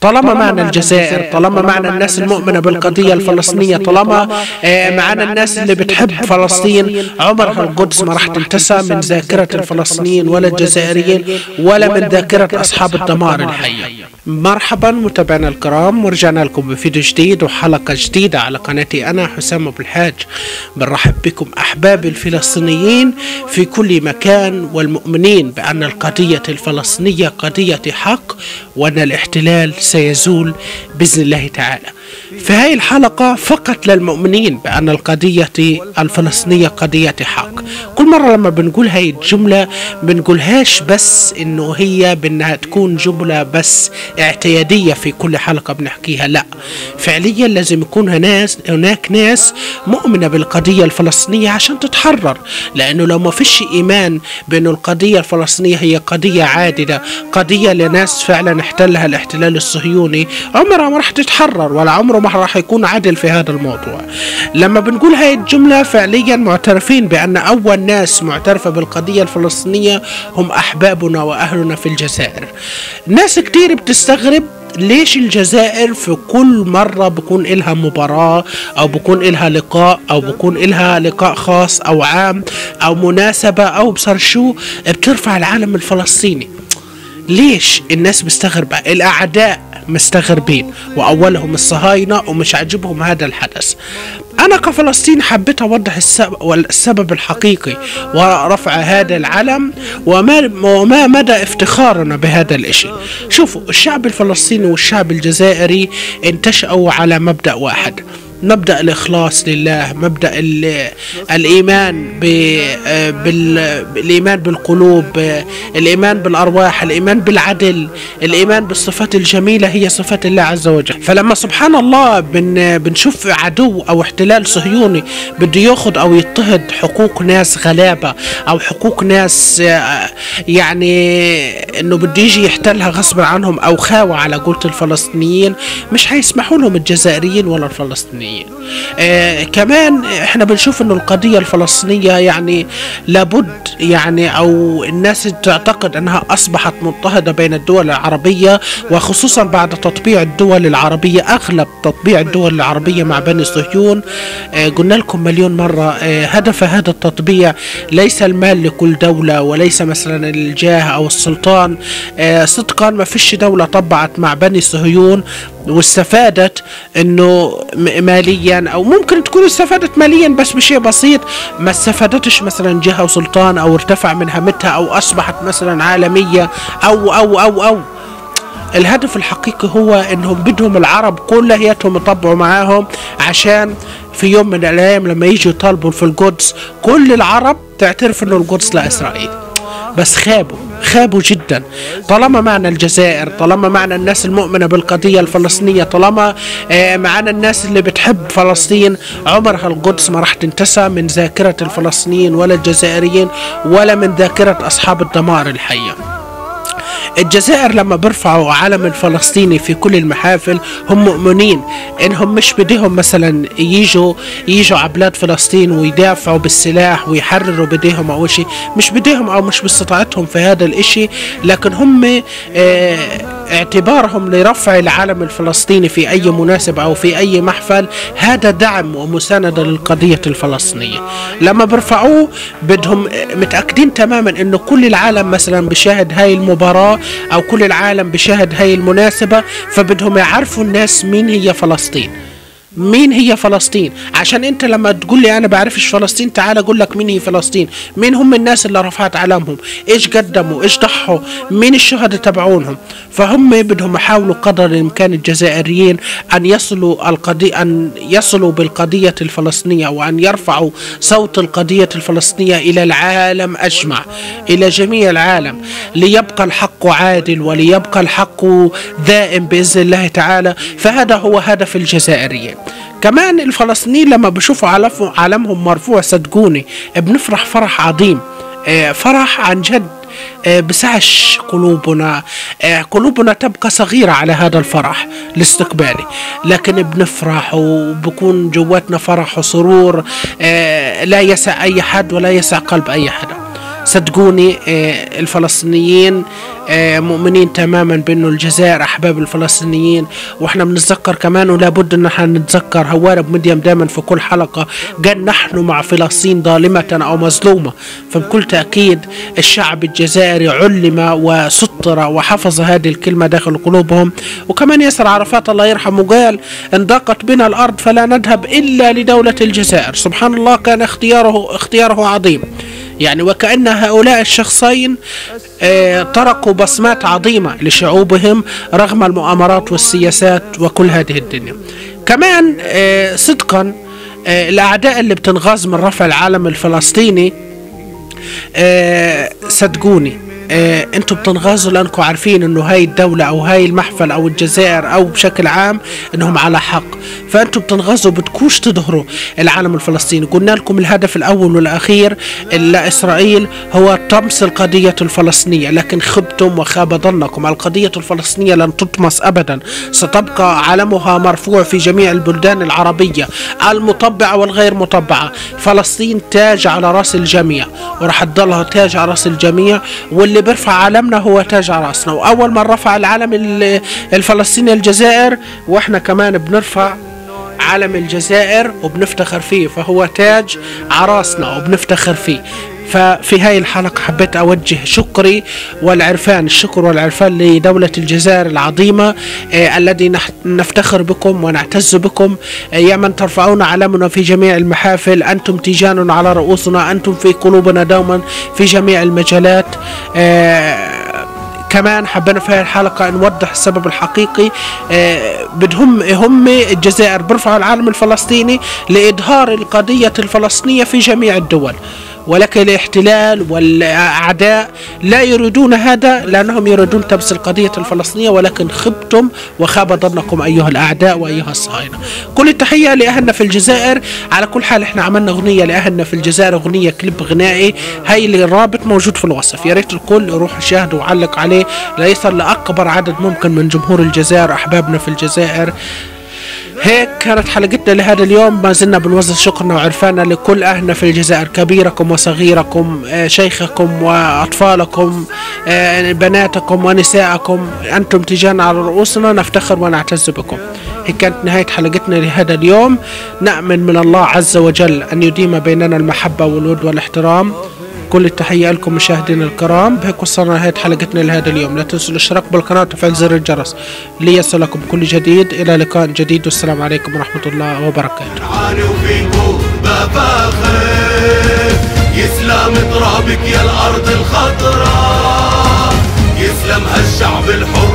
طالما معنا الجزائر طالما معنا الناس المؤمنة بالقضية الفلسطينية طالما آه، معنا الناس اللي بتحب فلسطين عمرها القدس ما راح تنتسى من ذاكرة الفلسطينيين ولا الجزائريين ولا من ذاكرة أصحاب الدمار الحية مرحبا متابعينا الكرام ورجعنا لكم بفيديو جديد وحلقة جديدة على قناتي أنا حسام أبو الحاج. بنرحب بكم أحبابي الفلسطينيين في كل مكان والمؤمنين بأن القضية الفلسطينية قضية حق وأن الاحتلال سيزول بإذن الله تعالى. في هذه الحلقة فقط للمؤمنين بأن القضية الفلسطينية قضية حق. كل مرة لما بنقول هاي الجملة بنقولهاش بس إنه هي بأنها تكون جملة بس اعتيادية في كل حلقة بنحكيها لا. فعليا لازم يكون ناس هناك ناس مؤمنة بالقضية الفلسطينية عشان تتحرر. لأنه لو ما فيش إيمان بأنه القضية الفلسطينية هي قضية عادلة قضية لناس فعلا احتلها الاحتلال الصهيوني عمرها ما راح تتحرر ولا عمره ما راح يكون عادل في هذا الموضوع. لما بنقول هاي الجملة فعليا معترفين بأن أول ناس معترفة بالقضية الفلسطينية هم أحبابنا وأهلنا في الجزائر. ناس كتير بتستغرب ليش الجزائر في كل مرة بكون إلها مباراة أو بكون إلها لقاء أو بكون إلها لقاء خاص أو عام أو مناسبة أو بصر شو بترفع العالم الفلسطيني. ليش الناس مستغربة الأعداء مستغربين وأولهم الصهاينة ومش عاجبهم هذا الحدث. أنا كفلسطين حبيت أوضح السبب, الحقيقي ورفع هذا العلم وما, وما مدى افتخارنا بهذا الإشي. شوفوا الشعب الفلسطيني والشعب الجزائري انتشأوا على مبدأ واحد. مبدأ الإخلاص لله مبدأ الإيمان بالايمان بالقلوب الإيمان بالأرواح الإيمان بالعدل الإيمان بالصفات الجميلة هي صفات الله عز وجل. فلما سبحان الله بن بنشوف عدو أو احتلال صهيوني بده ياخذ أو يضطهد حقوق ناس غلابة أو حقوق ناس يعني إنه بده يجي يحتلها غصب عنهم أو خاوة على قولة الفلسطينيين مش هيسمحوا لهم الجزائريين ولا الفلسطينيين. الفلسطينيين آه كمان إحنا بنشوف إنه القضية الفلسطينية يعني لابد يعني أو الناس تعتقد إنها أصبحت مضطهدة بين الدول العربية وخصوصا بعد تطبيع الدول العربية أغلب تطبيع الدول العربية مع بني صهيون. آه قلنا لكم مليون مرة آه هدف هذا التطبيع ليس المال لكل دولة وليس مثلا الجاه أو السلطان. آه صدقا ما فيش دولة طبعت مع بني صهيون. واستفادت إنه ماليا أو ممكن تكون استفادت ماليا بس بشيء بسيط. ما استفادتش مثلا جهة وسلطان أو ارتفع من همتها أو أصبحت مثلا عالمية أو أو أو أو. الهدف الحقيقي هو إنهم بدهم العرب كلياتهم يطبعوا معاهم عشان في يوم من الأيام لما يجوا يطالبوا في القدس كل العرب تعترف إنه القدس لاسرائيل بس خابوا. خابوا جدا. طالما معنا الجزائر طالما معنا الناس المؤمنة بالقضية الفلسطينية طالما معنا الناس اللي بتحب فلسطين عمرها القدس ما راح تنتسى من ذاكرة الفلسطينيين ولا الجزائريين ولا من ذاكرة أصحاب الدمار الحية. الجزائر لما بيرفعوا علم الفلسطيني في كل المحافل هم مؤمنين إنهم مش بديهم مثلا يجوا يجوا على بلاد فلسطين ويدافعوا بالسلاح ويحرروا بديهم أو شيء. مش بديهم أو مش باستطاعتهم في هذا الإشي لكن هم آه اعتبارهم لرفع العلم الفلسطيني في أي مناسبة أو في أي محفل هذا دعم ومساندة للقضية الفلسطينية. لما بيرفعوه بدهم متأكدين تماما إنه كل العالم مثلا بشاهد هاي المباراة أو كل العالم بشاهد هاي المناسبة فبدهم يعرفوا الناس مين هي فلسطين. مين هي فلسطين؟ عشان انت لما تقول لي أنا بعرفش فلسطين تعال أقول لك مين هي فلسطين. مين هم الناس اللي رفعت علمهم إيش قدموا؟ إيش ضحوا؟ مين الشهداء تبعونهم؟ فهم بدهم يحاولوا قدر الامكان الجزائريين أن يصلوا القضية أن يصلوا بالقضية الفلسطينية وأن يرفعوا صوت القضية الفلسطينية إلى العالم أجمع إلى جميع العالم. ليبقى الحق عادل وليبقى الحق دائم بإذن الله تعالى. فهذا هو هدف الجزائريين. كمان الفلسطينيين لما بشوفوا علمهم مرفوع صدقوني بنفرح فرح عظيم. فرح عن جد. بسعش قلوبنا. قلوبنا تبقى صغيرة على هذا الفرح الاستقبالي. لكن بنفرح وبكون جواتنا فرح وسرور. لا يسع أي حد ولا يسع قلب أي حدا صدقوني آه، الفلسطينيين آه، مؤمنين تماما بأنه الجزائر أحباب الفلسطينيين. وإحنا بنتذكر كمان ولا بد إن إحنا نتذكر هوارب مديم دائما في كل حلقة. قال نحن مع فلسطين ظالمة أو مظلومة. فبكل تأكيد الشعب الجزائري علم وسطر وحفظ هذه الكلمة داخل قلوبهم. وكمان ياسر عرفات الله يرحمه قال إن ضاقت بنا الأرض فلا نذهب إلا لدولة الجزائر. سبحان الله كان اختياره اختياره عظيم. يعني وكأن هؤلاء الشخصين آه، تركوا بصمات عظيمة لشعوبهم رغم المؤامرات والسياسات وكل هذه الدنيا. كمان آه، صدقا آه، الأعداء اللي بتنغاز من رفع العالم الفلسطيني صدقوني. آه، أنتوا بتنغازوا لأنكم عارفين إنه هاي الدولة أو هاي المحفل أو الجزائر أو بشكل عام إنهم على حق. فانتوا بتنغزوا بدكوش تظهروا. العالم الفلسطيني قلنا لكم الهدف الأول والأخير لاسرائيل هو طمس القضية الفلسطينية لكن خبتم وخاب ظنكم. القضية الفلسطينية لن تطمس ابدا. ستبقى علمها مرفوع في جميع البلدان العربية المطبعة والغير مطبعة. فلسطين تاج على رأس الجميع وراح تضلها تاج على رأس الجميع واللي بيرفع علمنا هو تاج على راسنا وأول من رفع العلم ال- الفلسطيني الجزائر وإحنا كمان بنرفع علم الجزائر وبنفتخر فيه فهو تاج عراسنا وبنفتخر فيه. ففي هاي الحلقة حبيت أوجه شكري والعرفان الشكر والعرفان لدولة الجزائر العظيمة آه الذي نفتخر بكم ونعتز بكم. آه يا من ترفعون علمنا في جميع المحافل أنتم تيجان على رؤوسنا أنتم في قلوبنا دوما في جميع المجالات. آه كمان حبينا في هاي الحلقة نوضح السبب الحقيقي بدهم هم الجزائر بيرفعوا العالم الفلسطيني لإظهار القضية الفلسطينية في جميع الدول. ولكن الاحتلال والأعداء لا يريدون هذا لأنهم يريدون تبس القضية الفلسطينية ولكن خبتم وخاب ظنكم أيها الأعداء وأيها الصهاينة. كل التحية لأهلنا في الجزائر. على كل حال إحنا عملنا أغنية لأهلنا في الجزائر أغنية كليب غنائي. هاي اللي الرابط موجود في الوصف. يا ريت الكل يروح يشاهد ويعلق عليه. ليصل لأكبر عدد ممكن من جمهور الجزائر أحبابنا في الجزائر. هيك كانت حلقتنا لهذا اليوم. ما زلنا بنوزع شكرنا وعرفانا لكل أهلنا في الجزائر كبيركم وصغيركم آه، شيخكم وأطفالكم آه، بناتكم ونساءكم أنتم تجان على رؤوسنا نفتخر ونعتز بكم. هيك كانت نهاية حلقتنا لهذا اليوم. نأمن من الله عز وجل أن يديم بيننا المحبة والود والاحترام. كل التحية لكم مشاهدينا الكرام. بهيك وصلنا لنهاية حلقتنا لهذا اليوم. لا تنسوا الاشتراك بالقناة وتفعيل زر الجرس ليصلكم كل جديد. إلى لقاء جديد. والسلام عليكم ورحمة الله وبركاته. يسلم ترابك يا الأرض الخضراء. يسلم هالشعب الحر